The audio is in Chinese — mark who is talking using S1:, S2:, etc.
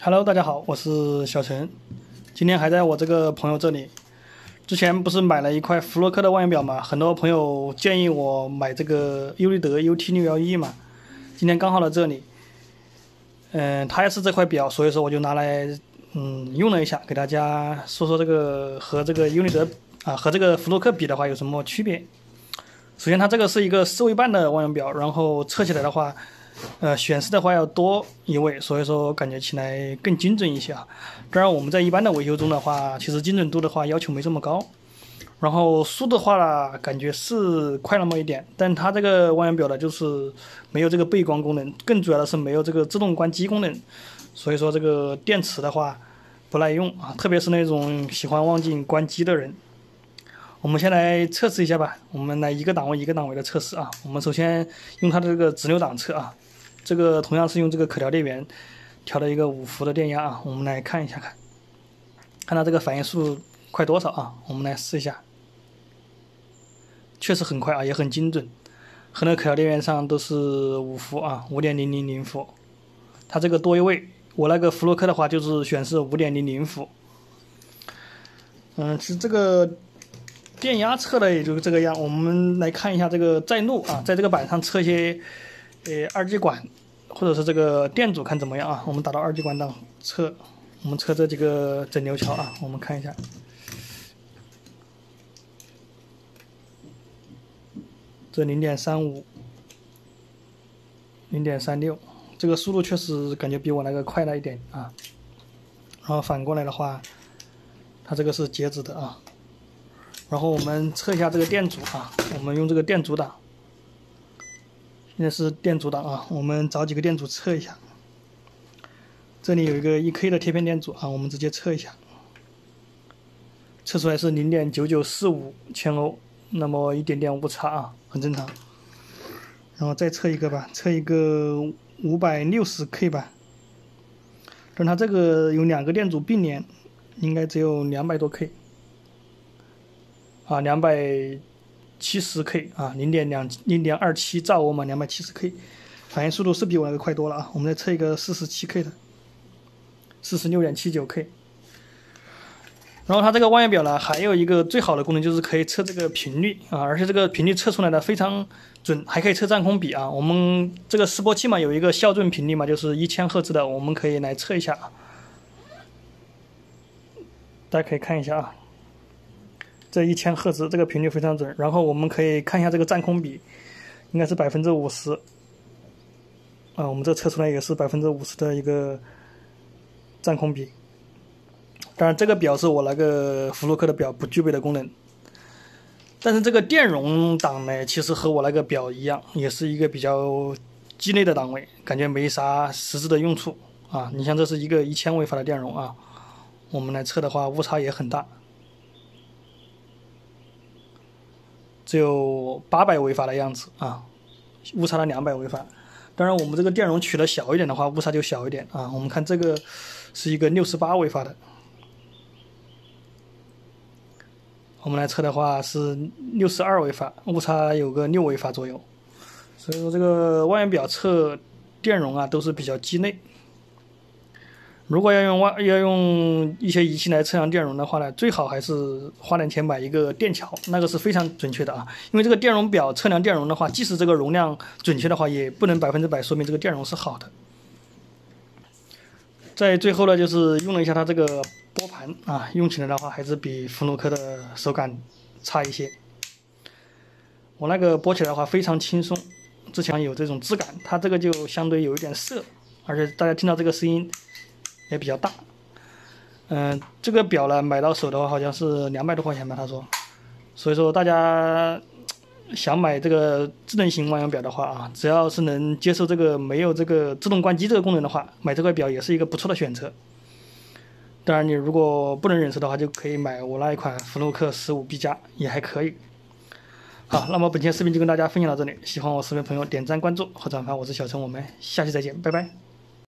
S1: Hello，大家好，我是小陈，今天还在我这个朋友这里。之前不是买了一块弗洛克的万用表嘛，很多朋友建议我买这个优利德 UT 六幺一嘛，今天刚好到这里。嗯，它也是这块表，所以说我就拿来嗯用了一下，给大家说说这个和这个优利德啊和这个弗洛克比的话有什么区别。首先，它这个是一个四位半的万用表，然后测起来的话。呃，显示的话要多一位，所以说感觉起来更精准一些啊。当然，我们在一般的维修中的话，其实精准度的话要求没这么高。然后速度的话呢，感觉是快那么一点，但它这个万用表呢，就是没有这个背光功能，更主要的是没有这个自动关机功能。所以说这个电池的话不耐用啊，特别是那种喜欢忘记关机的人。我们先来测试一下吧，我们来一个档位一个档位的测试啊。我们首先用它的这个直流档测啊。这个同样是用这个可调电源调的一个五伏的电压啊，我们来看一下看，看它这个反应速度快多少啊？我们来试一下，确实很快啊，也很精准，和那可调电源上都是五伏啊，五点零零零伏。它这个多一位，我那个弗洛克的话就是显示五点零零伏。嗯，其实这个电压测的也就是这个样。我们来看一下这个在路啊，在这个板上测一些。呃，二极管或者是这个电阻看怎么样啊？我们打到二极管档测，我们测这几个整流桥啊，我们看一下，这零点三五，零点三六，这个速度确实感觉比我那个快了一点啊。然后反过来的话，它这个是截止的啊。然后我们测一下这个电阻啊，我们用这个电阻档。现在是电阻档啊，我们找几个电阻测一下。这里有一个一 K 的贴片电阻啊，我们直接测一下，测出来是零点九九四五千欧，那么一点点误差啊，很正常。然后再测一个吧，测一个五百六十 K 吧。但它这个有两个电阻并联，应该只有两百多 K。啊，两百。七十 K 啊，零点两零点二七兆欧嘛，两百七十 K，反应速度是比我那个快多了啊。我们再测一个四十七 K 的，四十六点七九 K。然后它这个万用表呢，还有一个最好的功能就是可以测这个频率啊，而且这个频率测出来的非常准，还可以测占空比啊。我们这个示波器嘛，有一个校准频率嘛，就是一千赫兹的，我们可以来测一下啊。大家可以看一下啊。这一千赫兹，这个频率非常准。然后我们可以看一下这个占空比，应该是百分之五十。啊，我们这测出来也是百分之五十的一个占空比。当然，这个表是我那个弗洛克的表不具备的功能。但是这个电容档呢，其实和我那个表一样，也是一个比较鸡肋的档位，感觉没啥实质的用处啊。你像这是一个一千微法的电容啊，我们来测的话，误差也很大。只有八百微法的样子啊，误差了两百微法。当然，我们这个电容取的小一点的话，误差就小一点啊。我们看这个是一个六十八微法的，我们来测的话是六十二微法，误差有个六微法左右。所以说，这个万用表测电容啊，都是比较鸡肋。如果要用万要用一些仪器来测量电容的话呢，最好还是花点钱买一个电桥，那个是非常准确的啊。因为这个电容表测量电容的话，即使这个容量准确的话，也不能百分之百说明这个电容是好的。在最后呢，就是用了一下它这个拨盘啊，用起来的话还是比弗洛克的手感差一些。我那个拨起来的话非常轻松，之前有这种质感，它这个就相对有一点涩，而且大家听到这个声音。也比较大，嗯，这个表呢，买到手的话好像是两百多块钱吧，他说，所以说大家想买这个智能型万用表的话啊，只要是能接受这个没有这个自动关机这个功能的话，买这块表也是一个不错的选择。当然，你如果不能忍受的话，就可以买我那一款弗洛克十五 B 加，也还可以。好，那么本期视频就跟大家分享到这里，喜欢我视频朋友点赞关注和转发，我是小陈，我们下期再见，拜拜。